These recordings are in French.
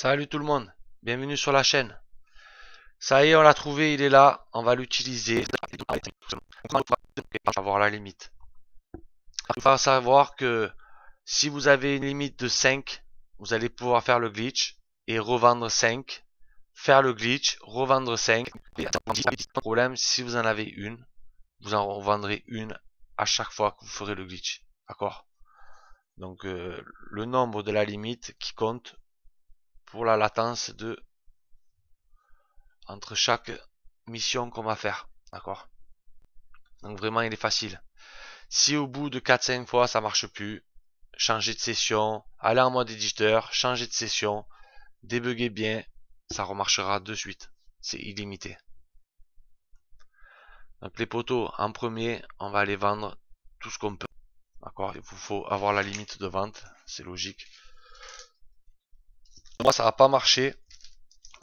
Salut tout le monde, bienvenue sur la chaîne. Ça y est, on l'a trouvé, il est là, on va l'utiliser. On va avoir la limite. Il faut savoir que si vous avez une limite de 5, vous allez pouvoir faire le glitch et revendre 5. Faire le glitch, revendre 5. Le problème, si vous en avez une, vous en revendrez une à chaque fois que vous ferez le glitch. D'accord? Donc euh, le nombre de la limite qui compte pour la latence de entre chaque mission qu'on va faire. D'accord? Donc vraiment il est facile. Si au bout de 4-5 fois ça marche plus, changez de session, allez en mode éditeur, changez de session, débuguez bien, ça remarchera de suite. C'est illimité. Donc les poteaux, en premier, on va aller vendre tout ce qu'on peut. D'accord? Il vous faut avoir la limite de vente, c'est logique. Moi, ça n'a pas marché.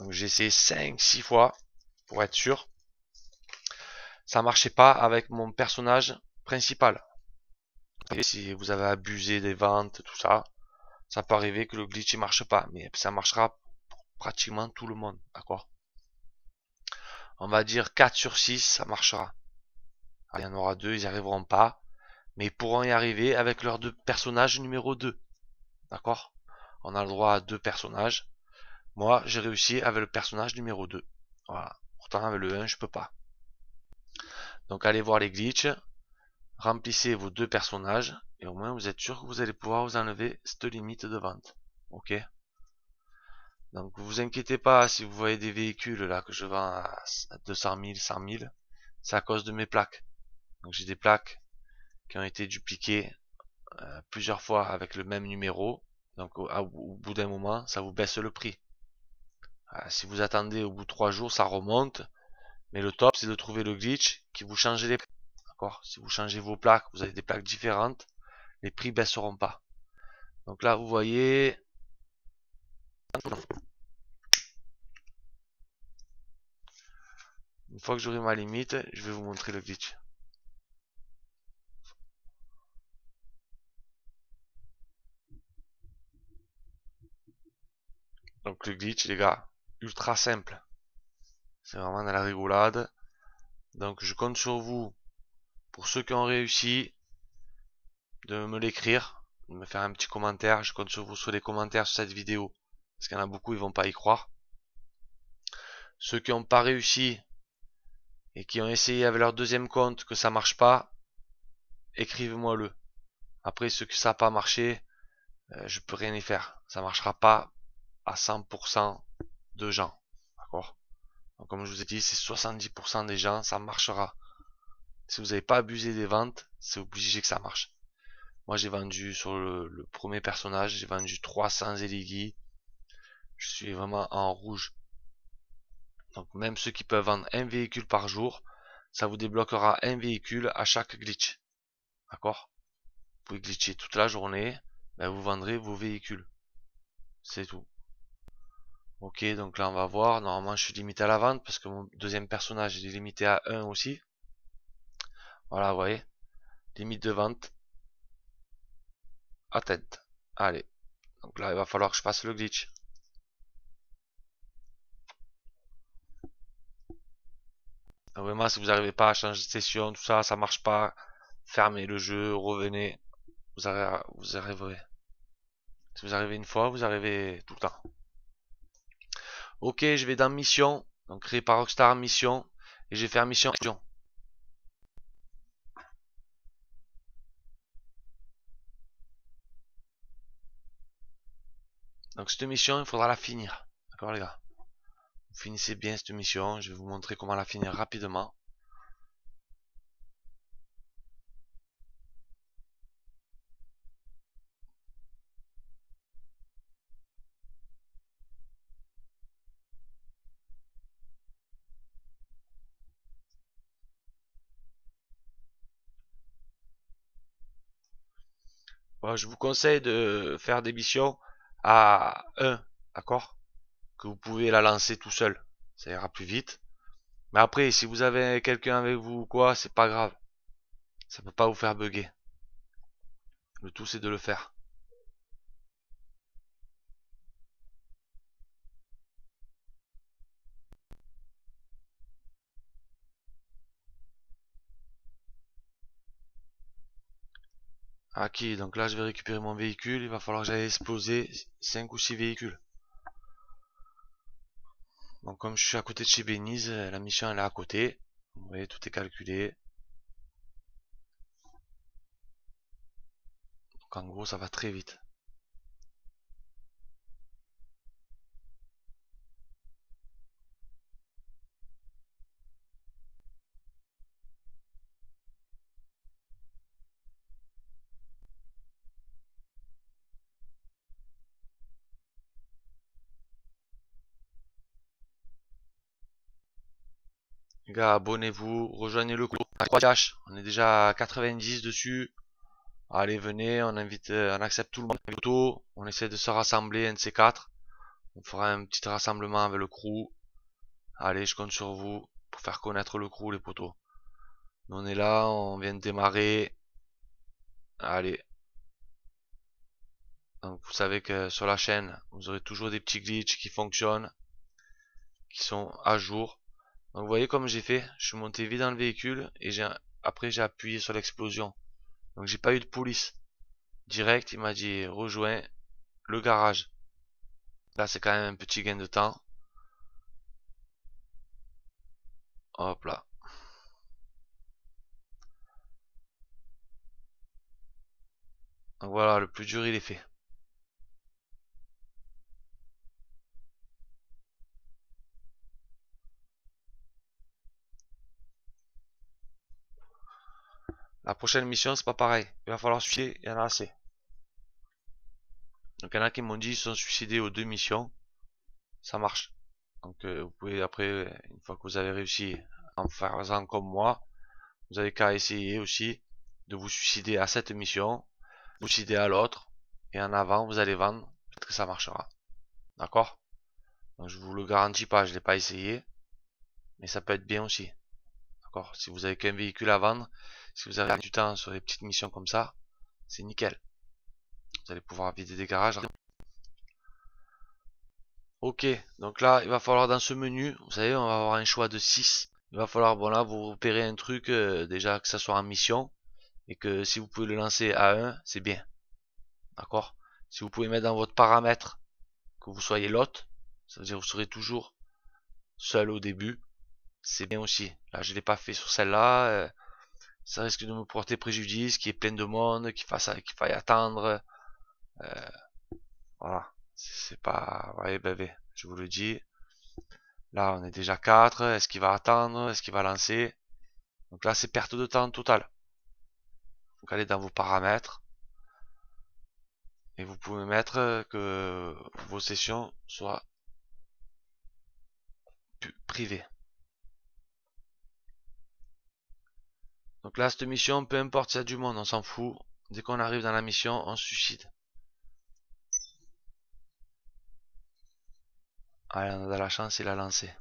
Donc j'ai essayé 5-6 fois pour être sûr. Ça marchait pas avec mon personnage principal. Si vous avez abusé des ventes, tout ça, ça peut arriver que le glitch ne marche pas. Mais ça marchera pour pratiquement tout le monde. D'accord? On va dire 4 sur 6, ça marchera. il y en aura deux, ils n'y arriveront pas. Mais ils pourront y arriver avec leur deux personnage numéro 2. D'accord? On a le droit à deux personnages. Moi, j'ai réussi avec le personnage numéro 2. Voilà. Pourtant, avec le 1, je peux pas. Donc, allez voir les glitches. Remplissez vos deux personnages. Et au moins, vous êtes sûr que vous allez pouvoir vous enlever cette limite de vente. Ok? Donc, vous inquiétez pas si vous voyez des véhicules là que je vends à 200 000, 100 000. C'est à cause de mes plaques. Donc, j'ai des plaques qui ont été dupliquées euh, plusieurs fois avec le même numéro. Donc, au bout d'un moment, ça vous baisse le prix. Euh, si vous attendez au bout de 3 jours, ça remonte. Mais le top, c'est de trouver le glitch qui vous change les prix. D'accord? Si vous changez vos plaques, vous avez des plaques différentes, les prix baisseront pas. Donc là, vous voyez... Une fois que j'aurai ma limite, je vais vous montrer le glitch. Donc le glitch, les gars, ultra simple. C'est vraiment dans la rigolade. Donc je compte sur vous, pour ceux qui ont réussi, de me l'écrire, de me faire un petit commentaire. Je compte sur vous sur les commentaires sur cette vidéo. Parce qu'il y en a beaucoup, ils vont pas y croire. Ceux qui n'ont pas réussi et qui ont essayé avec leur deuxième compte que ça marche pas, écrivez-moi le. Après ceux que ça n'a pas marché, euh, je peux rien y faire. Ça marchera pas à 100% de gens. D'accord? Comme je vous ai dit, c'est 70% des gens, ça marchera. Si vous n'avez pas abusé des ventes, c'est obligé que ça marche. Moi, j'ai vendu sur le, premier personnage, j'ai vendu 300 Eligi. Je suis vraiment en rouge. Donc, même ceux qui peuvent vendre un véhicule par jour, ça vous débloquera un véhicule à chaque glitch. D'accord? Vous pouvez glitcher toute la journée, ben vous vendrez vos véhicules. C'est tout. Ok, donc là on va voir. Normalement je suis limité à la vente parce que mon deuxième personnage est limité à 1 aussi. Voilà, vous voyez. Limite de vente. Atteinte. Allez. Donc là il va falloir que je fasse le glitch. vraiment si vous n'arrivez pas à changer de session, tout ça, ça marche pas. Fermez le jeu, revenez. Vous arriverez. Si vous arrivez une fois, vous arrivez tout le temps. Ok, je vais dans mission, donc créé par Rockstar mission, et je vais faire mission. Donc cette mission, il faudra la finir. D'accord les gars? Vous finissez bien cette mission, je vais vous montrer comment la finir rapidement. Je vous conseille de faire des missions à 1, d'accord? Que vous pouvez la lancer tout seul. Ça ira plus vite. Mais après, si vous avez quelqu'un avec vous ou quoi, c'est pas grave. Ça peut pas vous faire bugger. Le tout, c'est de le faire. Ok, donc là je vais récupérer mon véhicule. Il va falloir que j'aille exploser 5 ou 6 véhicules. Donc comme je suis à côté de chez Benize, la mission elle est à côté. Vous voyez, tout est calculé. Donc en gros, ça va très vite. Abonnez-vous, rejoignez le groupe. On est déjà à 90 dessus. Allez, venez, on invite, euh, on accepte tout le monde. On essaie de se rassembler, NC4. On fera un petit rassemblement avec le crew. Allez, je compte sur vous pour faire connaître le crew, les potos. On est là, on vient de démarrer. Allez. Donc vous savez que sur la chaîne, vous aurez toujours des petits glitches qui fonctionnent, qui sont à jour. Donc vous voyez comme j'ai fait, je suis monté vite dans le véhicule et après j'ai appuyé sur l'explosion. Donc j'ai pas eu de police. Direct, il m'a dit rejoins le garage. Là c'est quand même un petit gain de temps. Hop là. Donc voilà, le plus dur il est fait. La prochaine mission, c'est pas pareil. Il va falloir suicider, il y en a assez. Donc il y en a qui m'ont dit ils sont suicidés aux deux missions. Ça marche. Donc euh, vous pouvez après, une fois que vous avez réussi en faisant comme moi, vous avez qu'à essayer aussi de vous suicider à cette mission, vous suicider à l'autre, et en avant vous allez vendre, peut-être que ça marchera. D'accord? Donc je vous le garantis pas, je l'ai pas essayé, mais ça peut être bien aussi. D'accord? Si vous avez qu'un véhicule à vendre, si vous avez du temps sur des petites missions comme ça, c'est nickel. Vous allez pouvoir vider des garages. Ok, donc là, il va falloir dans ce menu, vous savez, on va avoir un choix de 6. Il va falloir, bon là, vous repérez un truc, euh, déjà que ça soit en mission, et que si vous pouvez le lancer à 1, c'est bien. D'accord? Si vous pouvez mettre dans votre paramètre que vous soyez l'hôte, ça veut dire que vous serez toujours seul au début, c'est bien aussi. Là, je l'ai pas fait sur celle-là. Euh, ça risque de me porter préjudice, qu'il y ait plein de monde, qu'il fasse, qu'il faille attendre. Euh, voilà, c'est pas, ouais bébé, je vous le dis. Là, on est déjà 4. Est-ce qu'il va attendre? Est-ce qu'il va lancer? Donc là, c'est perte de temps totale. Donc allez dans vos paramètres. Et vous pouvez mettre que vos sessions soient privées. Donc là, cette mission, peu importe s'il y a du monde, on s'en fout. Dès qu'on arrive dans la mission, on se suicide. Allez, on a de la chance, il a lancé.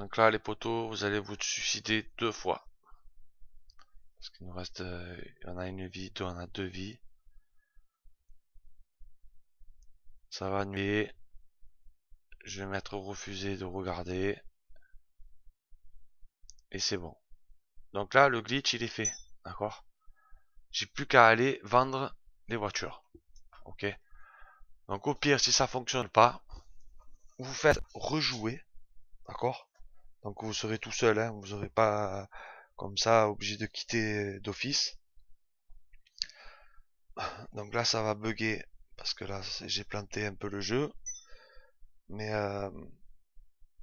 Donc là, les poteaux, vous allez vous suicider deux fois. Parce qu'il nous reste, euh, y en a une vie, deux, on a deux vies. Ça va nuer. Je vais mettre refuser de regarder. Et c'est bon. Donc là, le glitch, il est fait. D'accord? J'ai plus qu'à aller vendre les voitures. Ok? Donc au pire, si ça fonctionne pas, vous faites rejouer. D'accord? Donc vous serez tout seul, hein, vous n'aurez pas comme ça obligé de quitter d'office. Donc là ça va bugger parce que là j'ai planté un peu le jeu. Mais euh,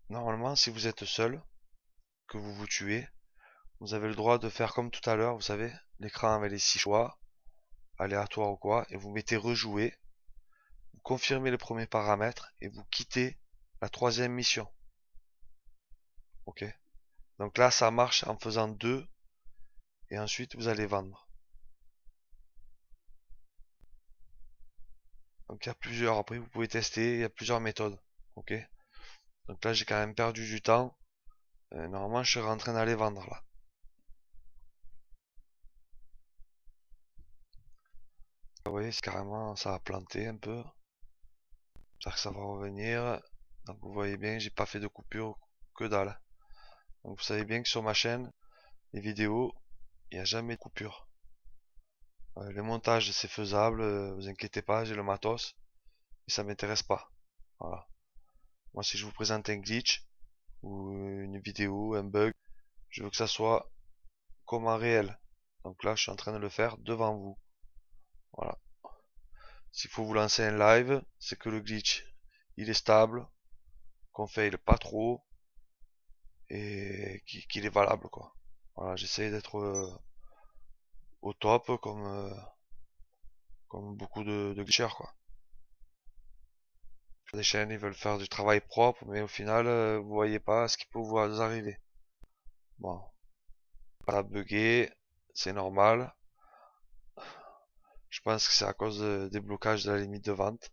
normalement si vous êtes seul, que vous vous tuez, vous avez le droit de faire comme tout à l'heure, vous savez, l'écran avec les six choix, aléatoire ou quoi, et vous mettez rejouer, vous confirmez le premier paramètre et vous quittez la troisième mission. Ok. Donc là, ça marche en faisant deux. Et ensuite, vous allez vendre. Donc il y a plusieurs, après vous pouvez tester, il y a plusieurs méthodes. Ok Donc là j'ai quand même perdu du temps. Euh, normalement je serais en train d'aller vendre là. Vous voyez, c'est carrément, ça a planté un peu. J'espère que ça va revenir. Donc vous voyez bien, j'ai pas fait de coupure, que dalle. Donc vous savez bien que sur ma chaîne, les vidéos, il n'y a jamais de coupure. Euh, le montage c'est faisable, euh, vous inquiétez pas, j'ai le matos. Et ça m'intéresse pas. Voilà. Moi si je vous présente un glitch, ou une vidéo, un bug, je veux que ça soit comme en réel. Donc là je suis en train de le faire devant vous. Voilà. S'il faut vous lancer un live, c'est que le glitch il est stable, qu'on fail pas trop et qu'il est valable quoi. Voilà, j'essaie d'être euh, au top comme euh, comme beaucoup de, de glitchers quoi. Des chaînes ils veulent faire du travail propre mais au final euh, vous voyez pas ce qui peut vous arriver. Bon, pas bugger, c'est normal. Je pense que c'est à cause des blocages de la limite de vente.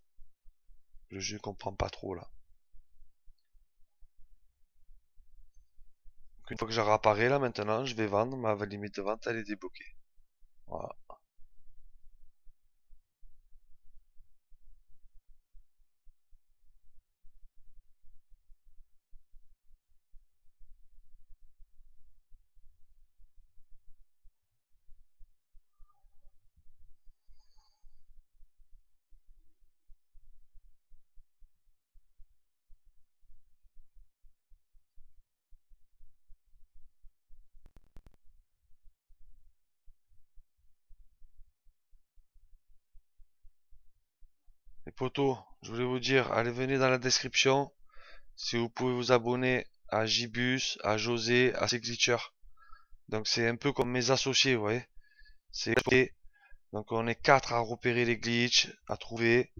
Le jeu comprend pas trop là. Une fois que j'aurai appareil là maintenant, je vais vendre, ma limite de vente elle est débloquée. Voilà. Les potos, je voulais vous dire, allez venez dans la description si vous pouvez vous abonner à Jibus, à José, à ces Donc c'est un peu comme mes associés, vous voyez. C'est donc on est quatre à repérer les glitches, à trouver.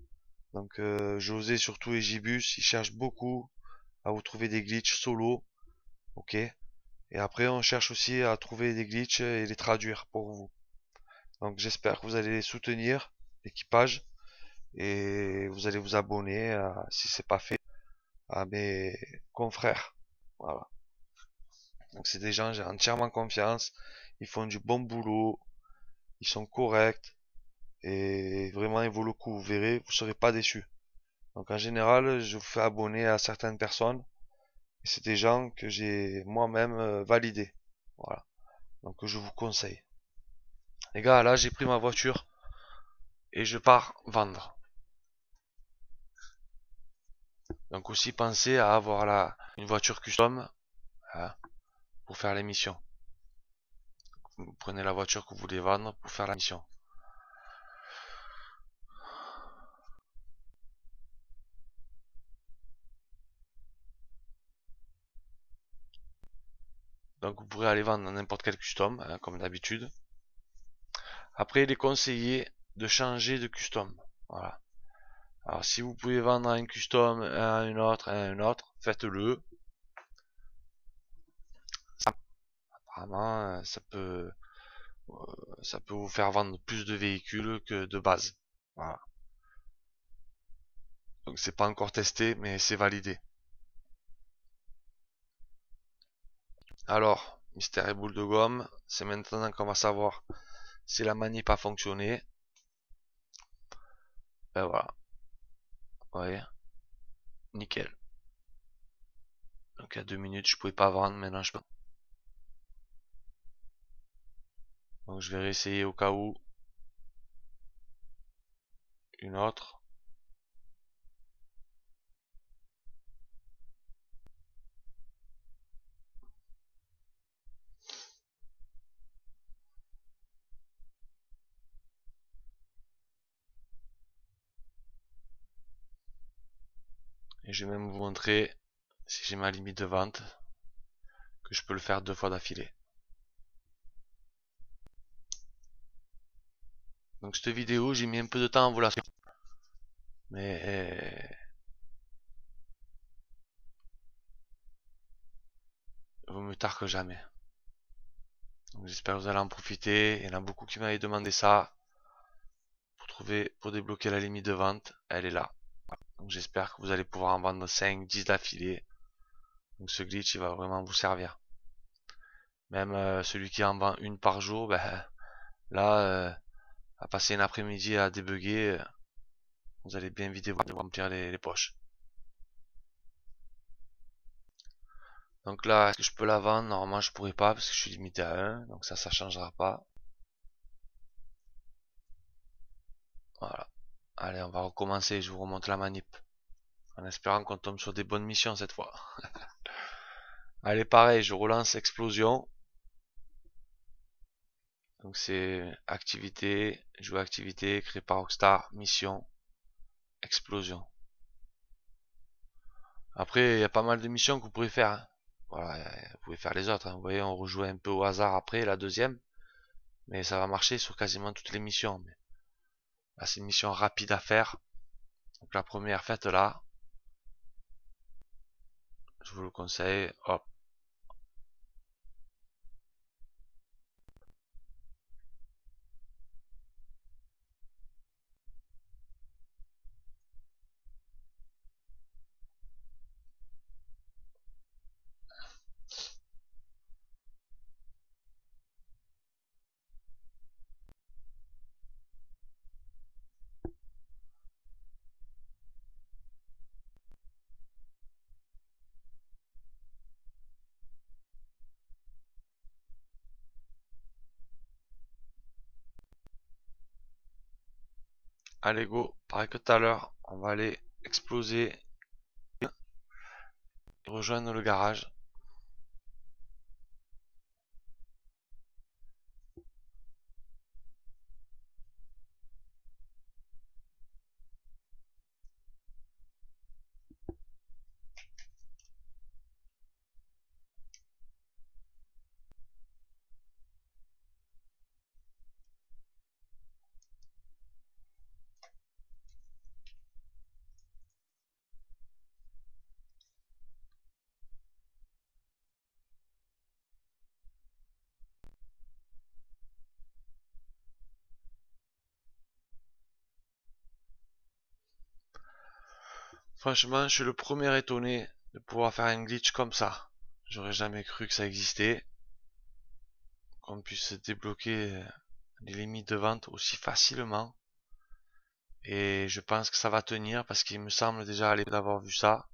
Donc euh, José surtout et Jibus, ils cherchent beaucoup à vous trouver des glitches solo. Ok. Et après on cherche aussi à trouver des glitches et les traduire pour vous. Donc j'espère que vous allez les soutenir, l'équipage et vous allez vous abonner à, si c'est pas fait à mes confrères. Voilà. Donc c'est des gens j'ai entièrement confiance. Ils font du bon boulot. Ils sont corrects. Et vraiment ils vaut le coup. Vous verrez vous serez pas déçus. Donc en général je vous fais abonner à certaines personnes. Et c'est des gens que j'ai moi-même euh, validé voilà. Donc je vous conseille. Les gars là j'ai pris ma voiture. Et je pars vendre Donc aussi pensez à avoir la, une voiture custom hein, pour faire les missions. Vous prenez la voiture que vous voulez vendre pour faire la mission. Donc vous pourrez aller vendre n'importe quel custom, hein, comme d'habitude. Après, il est conseillé de changer de custom. Voilà. Alors si vous pouvez vendre un custom à un autre, à un autre, faites-le. Apparemment, ça peut, euh, ça peut vous faire vendre plus de véhicules que de base. Voilà. Donc c'est pas encore testé, mais c'est validé. Alors, mystère et boule de gomme, c'est maintenant qu'on va savoir si la manip a fonctionné. Ben voilà. Ouais. Nickel. Donc à deux minutes, je pouvais pas vendre, maintenant je peux. Donc je vais réessayer au cas où. Une autre. Je vais même vous montrer, si j'ai ma limite de vente, que je peux le faire deux fois d'affilée. Donc cette vidéo, j'ai mis un peu de temps à vous la. Mais... Vaut mieux tard que jamais. J'espère que vous allez en profiter. Il y en a beaucoup qui m'avaient demandé ça. Pour retrouver pour débloquer la limite de vente. Elle est là. Donc j'espère que vous allez pouvoir en vendre 5, 10 d'affilée. Donc ce glitch il va vraiment vous servir. Même euh, celui qui en vend une par jour, ben, là, euh, à passer une après-midi à débugger, vous allez bien vider vous remplir les poches. Donc là, est-ce que je peux la vendre? Normalement, je pourrais pas parce que je suis limité à 1. Donc ça, ça changera pas. Voilà. Allez, on va recommencer. Je vous remonte la manip. En espérant qu'on tombe sur des bonnes missions cette fois. Allez, pareil, je relance explosion. Donc c'est activité, jouer activité, créé par Rockstar, mission, explosion. Après, il y a pas mal de missions que vous pouvez faire. Hein. Voilà, vous pouvez faire les autres. Hein. Vous voyez, on rejoue un peu au hasard après, la deuxième. Mais ça va marcher sur quasiment toutes les missions. Là, c'est une mission rapide à faire. Donc la première, faites là. Je vous le conseille. Hop. Allez go, pareil que tout à l'heure, on va aller exploser et rejoindre le garage. Franchement, je suis le premier étonné de pouvoir faire un glitch comme ça. J'aurais jamais cru que ça existait. Qu'on puisse débloquer les limites de vente aussi facilement. Et je pense que ça va tenir parce qu'il me semble déjà aller d'avoir vu ça.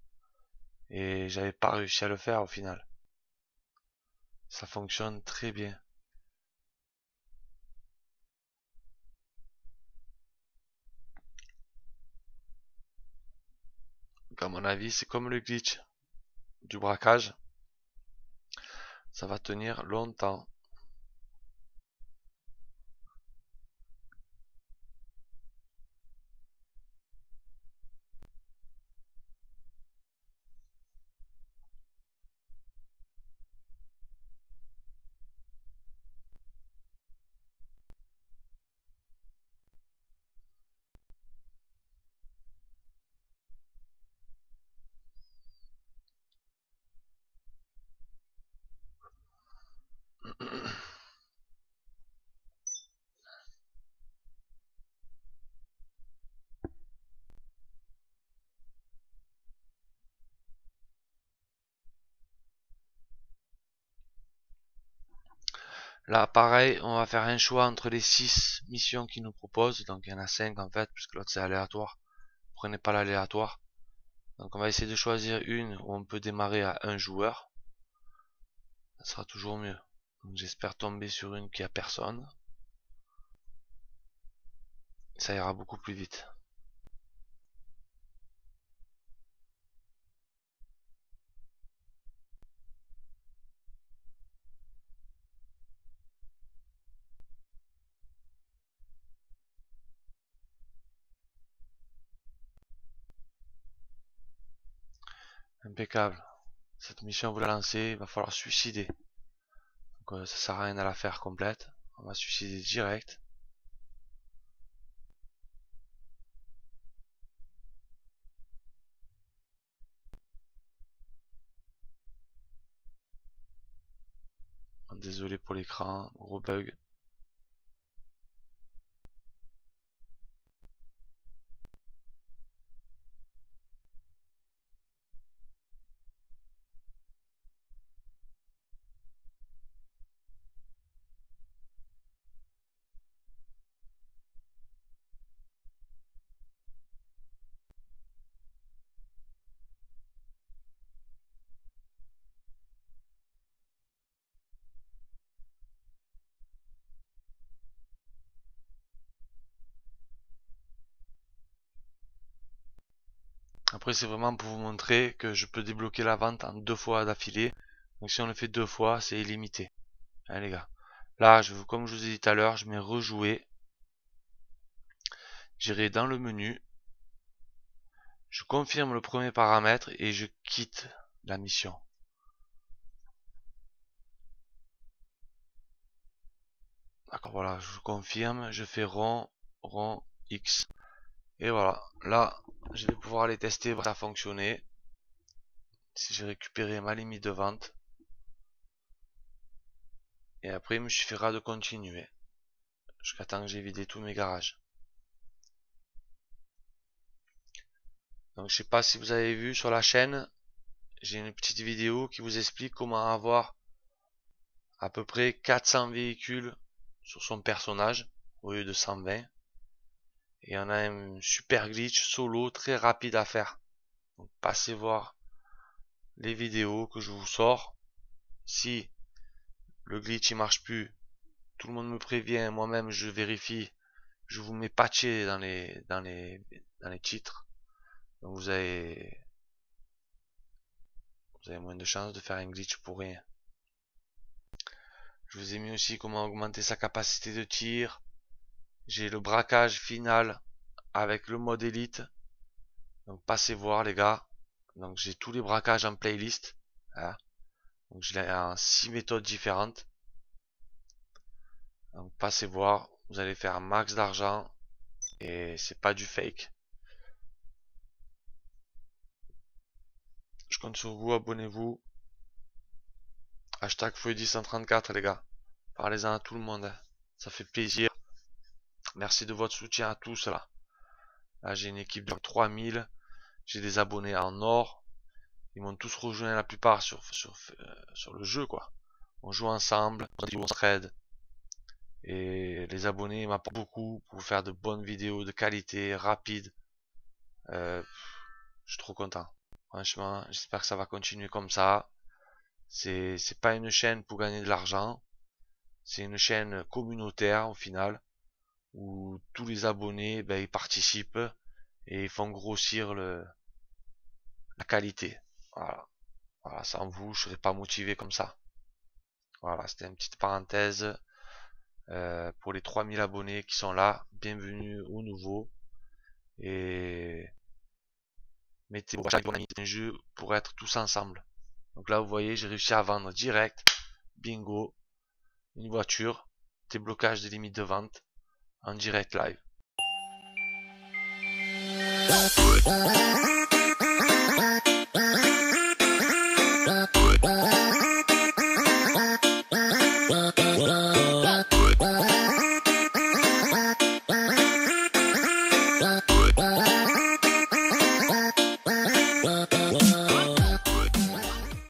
Et j'avais pas réussi à le faire au final. Ça fonctionne très bien. À mon avis, c'est comme le glitch du braquage. Ça va tenir longtemps. Là, pareil, on va faire un choix entre les 6 missions qu'ils nous proposent. Donc, il y en a 5 en fait, puisque l'autre c'est aléatoire. Prenez pas l'aléatoire. Donc, on va essayer de choisir une où on peut démarrer à un joueur. Ça sera toujours mieux. J'espère tomber sur une qui a personne. Ça ira beaucoup plus vite. Impeccable. Cette mission vous la lancez, il va falloir suicider. Donc euh, ça sert à rien à la faire complète. On va suicider direct. Désolé pour l'écran, gros bug. Après, c'est vraiment pour vous montrer que je peux débloquer la vente en deux fois d'affilée. Donc si on le fait deux fois, c'est illimité. Hein, les gars. Là, je, comme je vous ai dit tout à l'heure, je mets rejouer. J'irai dans le menu. Je confirme le premier paramètre et je quitte la mission. D'accord, voilà, je confirme, je fais rond, rond, X. Et voilà, là, je vais pouvoir aller tester, ça a fonctionné. Si j'ai récupéré ma limite de vente. Et après, il me suffira de continuer. Jusqu'à temps que j'ai vidé tous mes garages. Donc je sais pas si vous avez vu sur la chaîne, j'ai une petite vidéo qui vous explique comment avoir à peu près 400 véhicules sur son personnage au lieu de 120. Et on a un super glitch solo très rapide à faire. Donc passez voir les vidéos que je vous sors. Si le glitch il marche plus, tout le monde me prévient, moi-même je vérifie, je vous mets patché dans les dans les dans les titres. Donc vous avez vous avez moins de chances de faire un glitch pour rien. Je vous ai mis aussi comment augmenter sa capacité de tir. J'ai le braquage final avec le mode élite. Donc passez voir les gars. Donc j'ai tous les braquages en playlist. Hein. Donc je l'ai en 6 méthodes différentes. Donc passez voir. Vous allez faire un max d'argent. Et c'est pas du fake. Je compte sur vous, abonnez-vous. Hashtag feu 134 les gars. Parlez-en à tout le monde. Ça fait plaisir. Merci de votre soutien à tous là. Là j'ai une équipe de 3000. J'ai des abonnés en or. Ils m'ont tous rejoint la plupart sur, euh, le jeu quoi. On joue ensemble, on trade. Et les abonnés m'apportent beaucoup pour faire de bonnes vidéos de qualité, rapides. Euh, je suis trop content. Franchement, j'espère que ça va continuer comme ça. C'est pas une chaîne pour gagner de l'argent. C'est une chaîne communautaire au final où tous les abonnés ben, ils participent et ils font grossir le la qualité. Voilà. Sans vous, je serais pas motivé comme ça. Voilà, c'était une petite parenthèse euh, pour les 3000 abonnés qui sont là. Bienvenue au nouveau. Et mettez vos un jeu pour être tous ensemble. Donc là, vous voyez, j'ai réussi à vendre direct. Bingo. Une voiture. Déblocage des limites de vente en direct live.